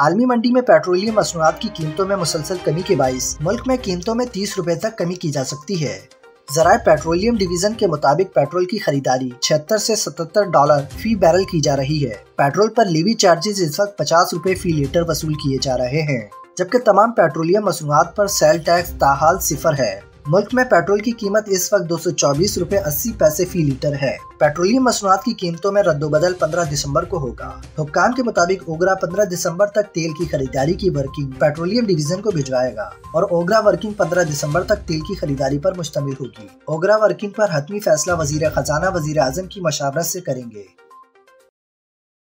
आलमी मंडी में पेट्रोलियम मसनूआत की कीमतों में मुसलसल कमी के बाईस, मुल्क में कीमतों में तीस रूपए तक कमी की जा सकती है। जराए पेट्रोलियम डिवीज़न के मुताबिक पेट्रोल की खरीदारी छिहत्तर से सतहत्तर डॉलर फ़ी बैरल की जा रही है। पेट्रोल पर लीवी चार्जेज इस वक्त पचास रूपए फ़ी लीटर वसूल किए जा रहे हैं, जबकि तमाम पेट्रोलियम मसनूआत पर सेल टैक्स ताहाल सिफर है। मुल्क में पेट्रोल की कीमत इस वक्त दो सौ चौबीस रूपए अस्सी पैसे फ़ी लीटर है। पेट्रोलियम मसनूआत की कीमतों में रद्दोबदल पंद्रह दिसंबर को होगा। हुक्काम के मुताबिक ओगरा पंद्रह दिसंबर तक तेल की खरीदारी की वर्किंग पेट्रोलियम डिवीज़न को भिजवाएगा और ओगरा वर्किंग पंद्रह दिसंबर तक तेल की खरीदारी पर मुश्तमिल होगी। ओगरा वर्किंग पर हतमी फैसला वज़ीर खजाना वज़ीर आज़म की मशावरत से करेंगे।